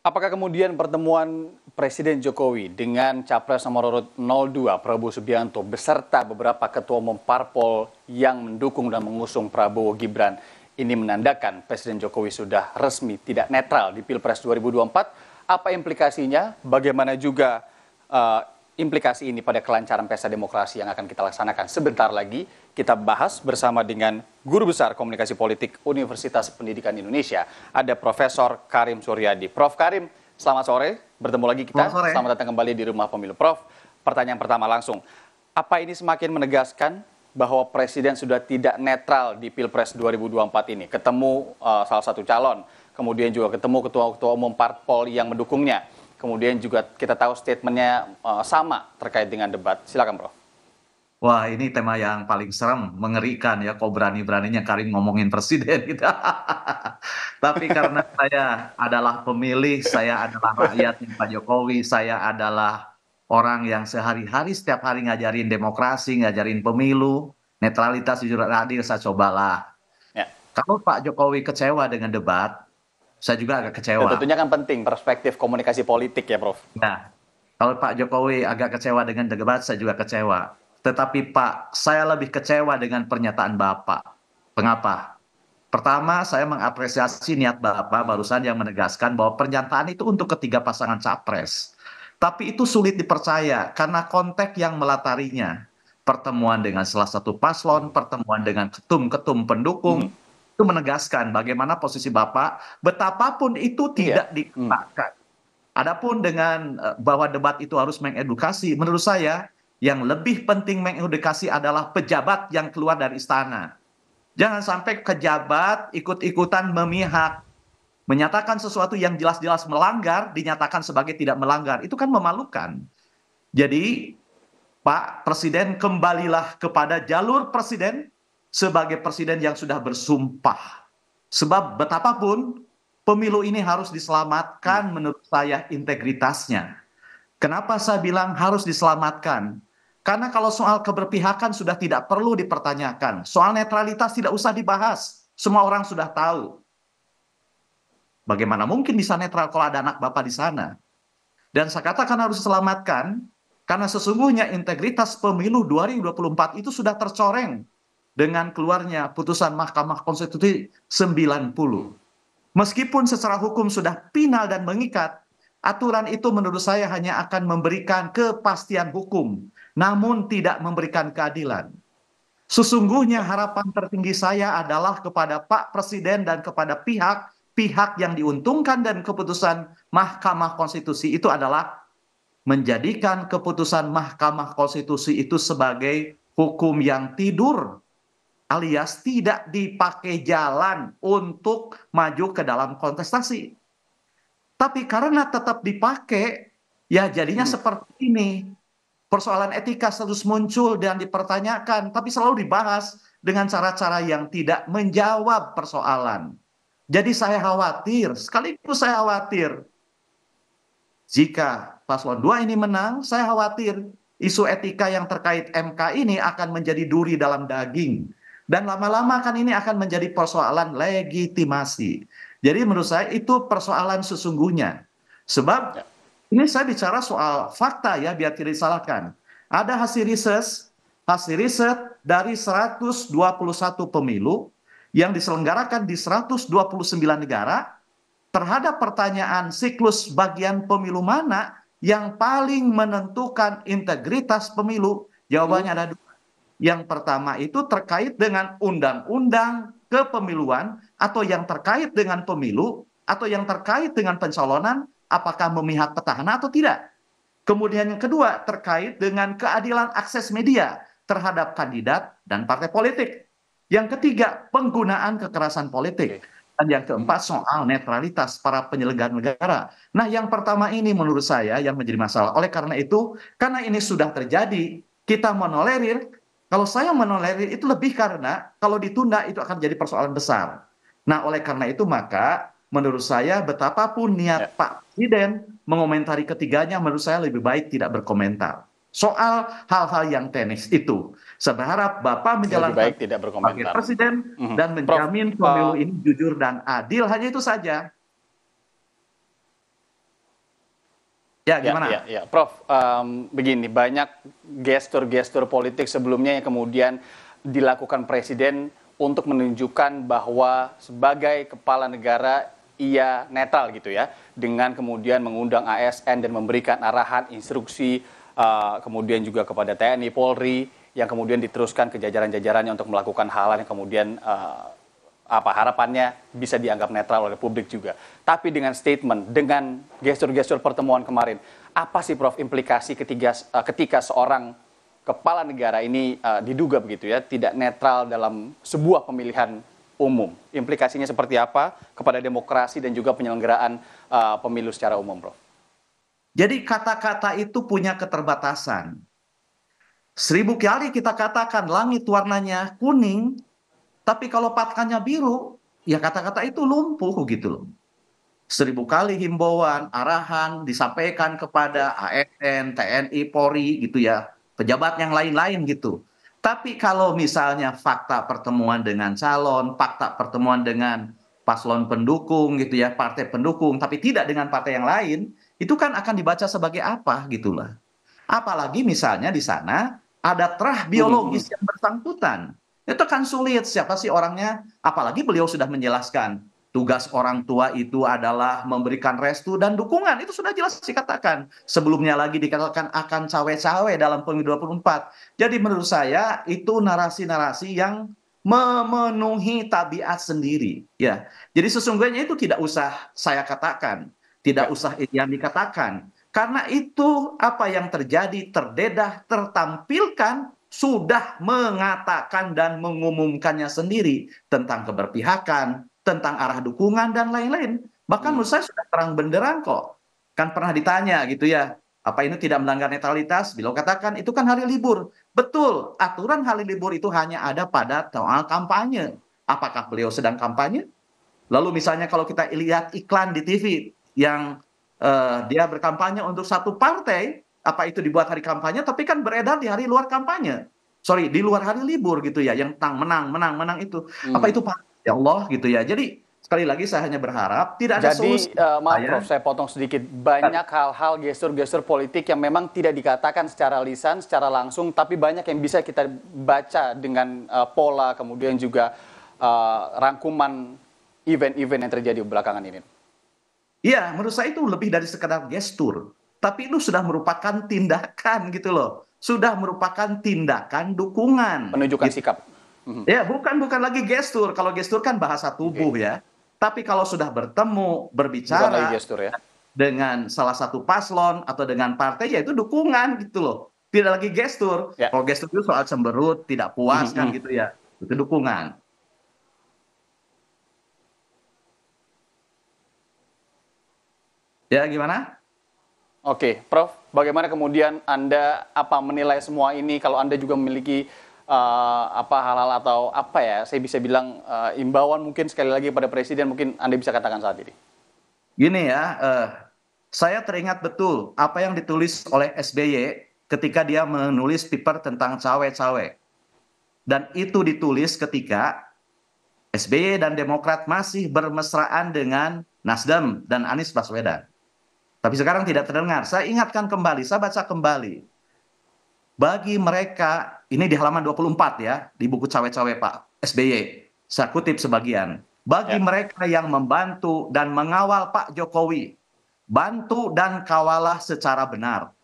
Apakah kemudian pertemuan Presiden Jokowi dengan Capres nomor urut 02 Prabowo Subianto beserta beberapa ketua umum parpol yang mendukung dan mengusung Prabowo Gibran ini menandakan Presiden Jokowi sudah resmi tidak netral di Pilpres 2024? Apa implikasinya? Bagaimana juga uh, implikasi ini pada kelancaran pesta demokrasi yang akan kita laksanakan sebentar lagi kita bahas bersama dengan Guru Besar Komunikasi Politik Universitas Pendidikan Indonesia, ada Profesor Karim Suryadi. Prof. Karim, selamat sore. Bertemu lagi kita. Selamat, selamat datang kembali di Rumah Pemilu. Prof, pertanyaan pertama langsung. Apa ini semakin menegaskan bahwa Presiden sudah tidak netral di Pilpres 2024 ini? Ketemu uh, salah satu calon, kemudian juga ketemu ketua-ketua umum parpol yang mendukungnya. Kemudian juga kita tahu statementnya uh, sama terkait dengan debat. Silakan, Prof. Wah, ini tema yang paling serem, mengerikan ya, kok berani-beraninya Karim ngomongin presiden gitu. Tapi karena saya adalah pemilih, saya adalah rakyat Pak Jokowi, saya adalah orang yang sehari-hari setiap hari ngajarin demokrasi, ngajarin pemilu, netralitas jujur adil, saya cobalah. Ya. Kalau Pak Jokowi kecewa dengan debat, saya juga agak kecewa. Ya, tentunya kan penting perspektif komunikasi politik ya, Prof. Nah, kalau Pak Jokowi agak kecewa dengan debat, saya juga kecewa tetapi Pak, saya lebih kecewa dengan pernyataan Bapak. Mengapa? Pertama, saya mengapresiasi niat Bapak barusan yang menegaskan bahwa pernyataan itu untuk ketiga pasangan capres. Tapi itu sulit dipercaya karena konteks yang melatarinya. Pertemuan dengan salah satu paslon, pertemuan dengan ketum-ketum pendukung, hmm. Itu menegaskan bagaimana posisi Bapak, betapapun itu iya. tidak yeah. dikenakan. Hmm. Adapun dengan eh, bahwa debat itu harus mengedukasi, menurut saya yang lebih penting mengedukasi adalah pejabat yang keluar dari istana. Jangan sampai pejabat ikut-ikutan memihak, menyatakan sesuatu yang jelas-jelas melanggar, dinyatakan sebagai tidak melanggar. Itu kan memalukan. Jadi, Pak Presiden, kembalilah kepada jalur Presiden sebagai Presiden yang sudah bersumpah. Sebab betapapun pemilu ini harus diselamatkan menurut saya integritasnya. Kenapa saya bilang harus diselamatkan? Karena kalau soal keberpihakan sudah tidak perlu dipertanyakan. Soal netralitas tidak usah dibahas. Semua orang sudah tahu. Bagaimana mungkin bisa netral kalau ada anak bapak di sana? Dan saya katakan harus diselamatkan karena sesungguhnya integritas pemilu 2024 itu sudah tercoreng dengan keluarnya putusan Mahkamah Konstitusi 90. Meskipun secara hukum sudah final dan mengikat, aturan itu menurut saya hanya akan memberikan kepastian hukum namun tidak memberikan keadilan. Sesungguhnya harapan tertinggi saya adalah kepada Pak Presiden dan kepada pihak-pihak yang diuntungkan dan keputusan Mahkamah Konstitusi itu adalah menjadikan keputusan Mahkamah Konstitusi itu sebagai hukum yang tidur alias tidak dipakai jalan untuk maju ke dalam kontestasi. Tapi karena tetap dipakai, ya jadinya hmm. seperti ini persoalan etika terus muncul dan dipertanyakan, tapi selalu dibahas dengan cara-cara yang tidak menjawab persoalan. Jadi saya khawatir, sekaligus saya khawatir, jika paslon 2 ini menang, saya khawatir isu etika yang terkait MK ini akan menjadi duri dalam daging. Dan lama-lama kan ini akan menjadi persoalan legitimasi. Jadi menurut saya itu persoalan sesungguhnya. Sebab ya. Ini saya bicara soal fakta ya, biar tidak disalahkan. Ada hasil riset, hasil riset dari 121 pemilu yang diselenggarakan di 129 negara terhadap pertanyaan siklus bagian pemilu mana yang paling menentukan integritas pemilu. Jawabannya ada dua. Yang pertama itu terkait dengan undang-undang kepemiluan atau yang terkait dengan pemilu atau yang terkait dengan pencalonan apakah memihak petahana atau tidak. Kemudian yang kedua terkait dengan keadilan akses media terhadap kandidat dan partai politik. Yang ketiga penggunaan kekerasan politik. Dan yang keempat soal netralitas para penyelenggara negara. Nah yang pertama ini menurut saya yang menjadi masalah. Oleh karena itu, karena ini sudah terjadi, kita menolerir. Kalau saya menolerir itu lebih karena kalau ditunda itu akan jadi persoalan besar. Nah oleh karena itu maka menurut saya betapapun niat ya. Pak Presiden mengomentari ketiganya, menurut saya lebih baik tidak berkomentar. Soal hal-hal yang teknis itu. Saya berharap Bapak menjalankan lebih baik tidak berkomentar. Presiden mm -hmm. dan menjamin Prof, pemilu ini jujur dan adil. Hanya itu saja. Ya, gimana? Ya, ya, ya. Prof, um, begini, banyak gestur-gestur politik sebelumnya yang kemudian dilakukan Presiden untuk menunjukkan bahwa sebagai kepala negara ia netral gitu ya, dengan kemudian mengundang ASN dan memberikan arahan, instruksi, uh, kemudian juga kepada TNI, Polri, yang kemudian diteruskan ke jajaran-jajarannya untuk melakukan hal-hal yang kemudian uh, apa harapannya bisa dianggap netral oleh publik juga. Tapi dengan statement, dengan gestur-gestur pertemuan kemarin, apa sih Prof implikasi ketika uh, ketika seorang kepala negara ini uh, diduga begitu ya tidak netral dalam sebuah pemilihan umum. Implikasinya seperti apa kepada demokrasi dan juga penyelenggaraan uh, pemilu secara umum, Prof? Jadi kata-kata itu punya keterbatasan. Seribu kali kita katakan langit warnanya kuning, tapi kalau patkannya biru, ya kata-kata itu lumpuh gitu loh. Seribu kali himbauan, arahan disampaikan kepada ASN, TNI, Polri gitu ya, pejabat yang lain-lain gitu. Tapi kalau misalnya fakta pertemuan dengan calon, fakta pertemuan dengan paslon pendukung gitu ya, partai pendukung, tapi tidak dengan partai yang lain, itu kan akan dibaca sebagai apa gitu lah. Apalagi misalnya di sana ada terah biologis yang bersangkutan. Itu kan sulit. Siapa sih orangnya? Apalagi beliau sudah menjelaskan. Tugas orang tua itu adalah memberikan restu dan dukungan. Itu sudah jelas dikatakan. Sebelumnya lagi dikatakan akan cawe-cawe dalam pemilu 24. Jadi menurut saya itu narasi-narasi yang memenuhi tabiat sendiri. Ya, Jadi sesungguhnya itu tidak usah saya katakan. Tidak usah yang dikatakan. Karena itu apa yang terjadi terdedah, tertampilkan sudah mengatakan dan mengumumkannya sendiri tentang keberpihakan, tentang arah dukungan dan lain-lain. Bahkan menurut saya sudah terang benderang kok. Kan pernah ditanya gitu ya, apa ini tidak melanggar netralitas? Beliau katakan itu kan hari libur. Betul, aturan hari libur itu hanya ada pada soal kampanye. Apakah beliau sedang kampanye? Lalu misalnya kalau kita lihat iklan di TV yang uh, dia berkampanye untuk satu partai, apa itu dibuat hari kampanye tapi kan beredar di hari luar kampanye sorry di luar hari libur gitu ya yang tang menang menang menang itu hmm. apa itu Pak ya Allah gitu ya jadi sekali lagi saya hanya berharap tidak ada Jadi, solusi. Uh, maaf Prof, saya potong sedikit. Banyak hal-hal gestur-gestur politik yang memang tidak dikatakan secara lisan, secara langsung, tapi banyak yang bisa kita baca dengan uh, pola, kemudian juga uh, rangkuman event-event yang terjadi belakangan ini. Iya, menurut saya itu lebih dari sekedar gestur tapi itu sudah merupakan tindakan gitu loh. Sudah merupakan tindakan dukungan. Menunjukkan gitu. sikap. Mhm. Ya, bukan bukan lagi gestur. Kalau gestur kan bahasa tubuh okay. ya. Tapi kalau sudah bertemu, berbicara gestur, ya. dengan salah satu paslon atau dengan partai ya itu dukungan gitu loh. Tidak lagi gestur. Ya. Kalau gestur itu soal cemberut, tidak puas mm -hmm. kan gitu ya. Itu dukungan. Ya, gimana? Oke, Prof, bagaimana kemudian Anda apa menilai semua ini kalau Anda juga memiliki uh, apa hal-hal atau apa ya, saya bisa bilang uh, imbauan mungkin sekali lagi pada Presiden mungkin Anda bisa katakan saat ini. Gini ya, uh, saya teringat betul apa yang ditulis oleh SBY ketika dia menulis paper tentang cawe-cawe. Dan itu ditulis ketika SBY dan Demokrat masih bermesraan dengan Nasdem dan Anies Baswedan. Tapi sekarang tidak terdengar. Saya ingatkan kembali, saya baca kembali. Bagi mereka, ini di halaman 24 ya, di buku cawe-cawe Pak SBY. Saya kutip sebagian. Bagi ya. mereka yang membantu dan mengawal Pak Jokowi, bantu dan kawalah secara benar.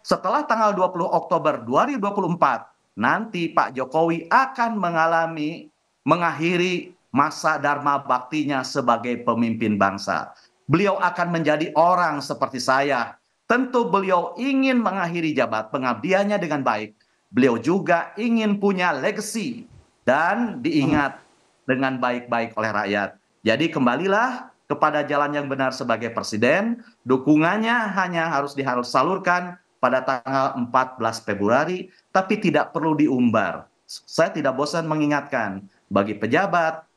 Setelah tanggal 20 Oktober 2024, nanti Pak Jokowi akan mengalami mengakhiri masa dharma baktinya sebagai pemimpin bangsa beliau akan menjadi orang seperti saya. Tentu beliau ingin mengakhiri jabat pengabdiannya dengan baik. Beliau juga ingin punya legacy dan diingat dengan baik-baik oleh rakyat. Jadi kembalilah kepada jalan yang benar sebagai presiden. Dukungannya hanya harus diharus salurkan pada tanggal 14 Februari, tapi tidak perlu diumbar. Saya tidak bosan mengingatkan bagi pejabat,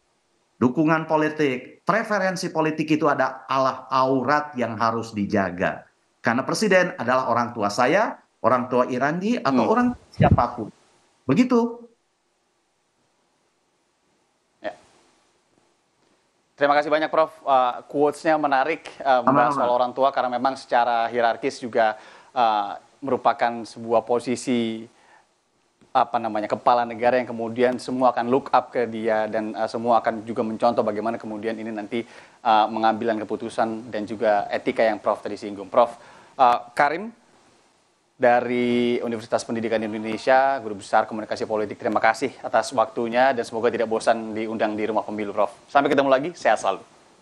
dukungan politik, preferensi politik itu ada Allah aurat yang harus dijaga. Karena presiden adalah orang tua saya, orang tua Irandi, atau hmm. orang siapa pun. Begitu. Ya. Terima kasih banyak Prof. Uh, Quotes-nya menarik uh, membahas soal orang tua karena memang secara hierarkis juga uh, merupakan sebuah posisi apa namanya kepala negara yang kemudian semua akan look up ke dia dan uh, semua akan juga mencontoh bagaimana kemudian ini nanti uh, mengambilan keputusan dan juga etika yang Prof tadi singgung. Prof uh, Karim dari Universitas Pendidikan Indonesia, Guru Besar Komunikasi Politik. Terima kasih atas waktunya dan semoga tidak bosan diundang di Rumah Pemilu, Prof. Sampai ketemu lagi, sehat selalu.